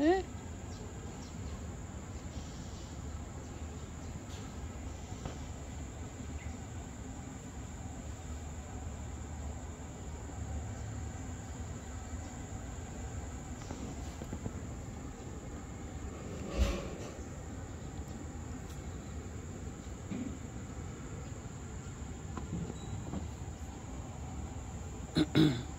ねうん。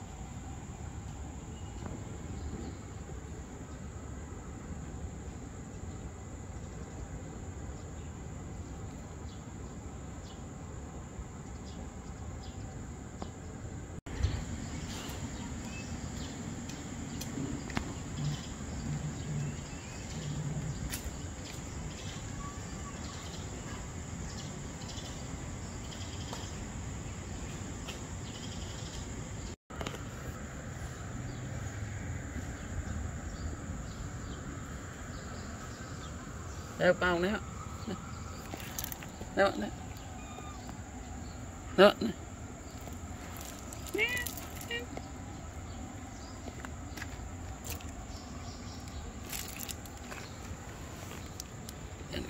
Đeo cao đấy ạ. Đấy bạn đấy. Đấy bạn đấy.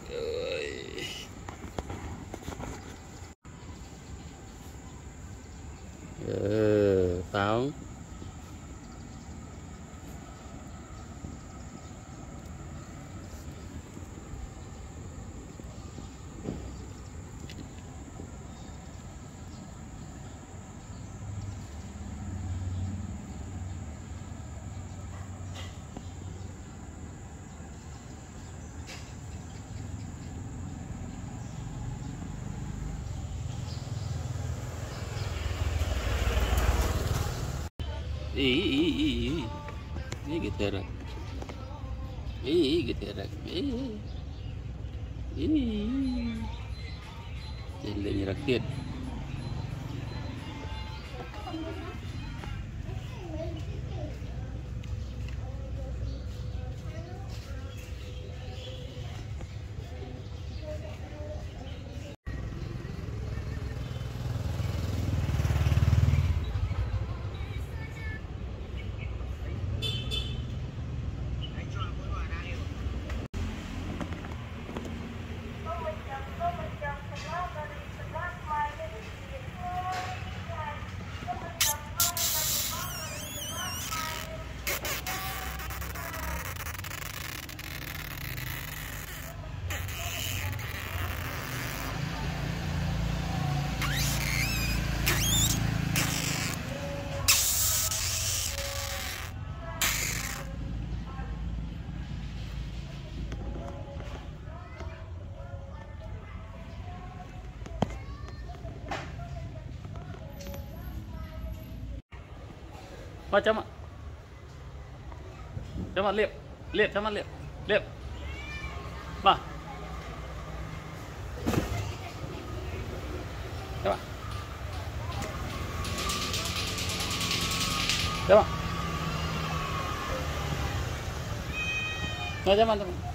Ơi. Ừ, pháo Ih, Ih, ih, ih, ih. Ini getaran. Ih, getaran. Ih. Ini. Jendela Mà chấm ạ. Chấm ạ liệp. Liệp chấm ạ liệp. Liệp. Mà. Vâng. Chấm ạ. Chấm ạ. Mà chấm ạ chấm ạ.